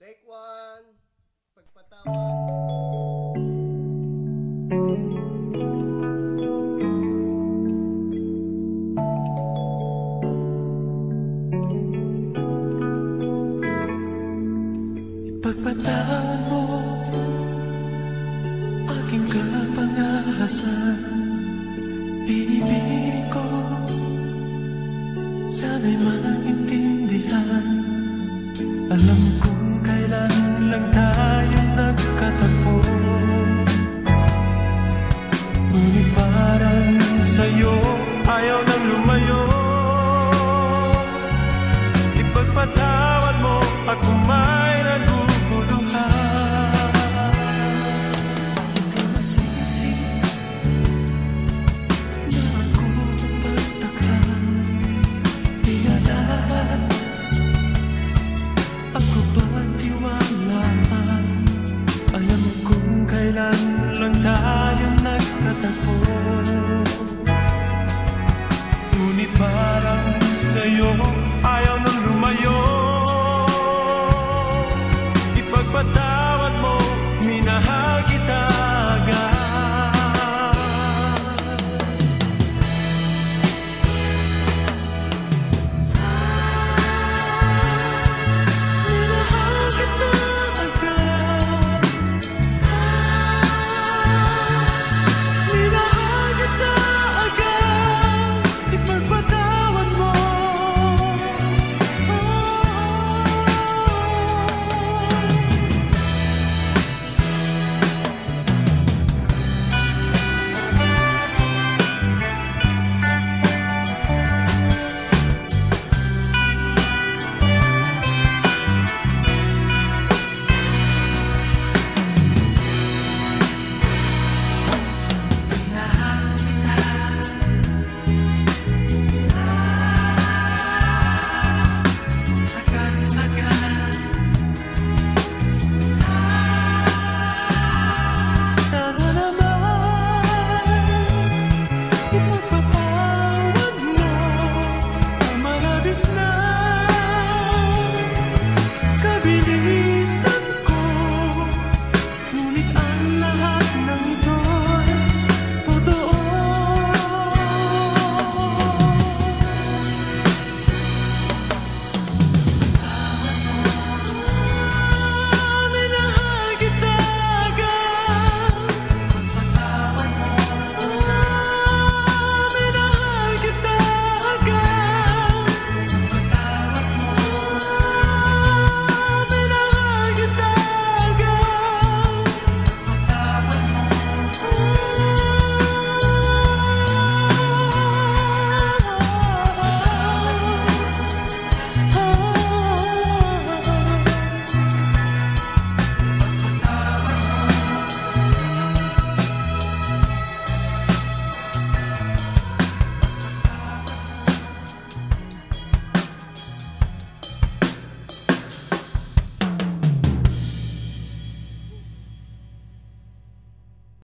Take one. Pagpatawad. Pagpatawad mo Aking kapangahasan Pinipili ko Sana'y maintindihan Alam kong 的苦。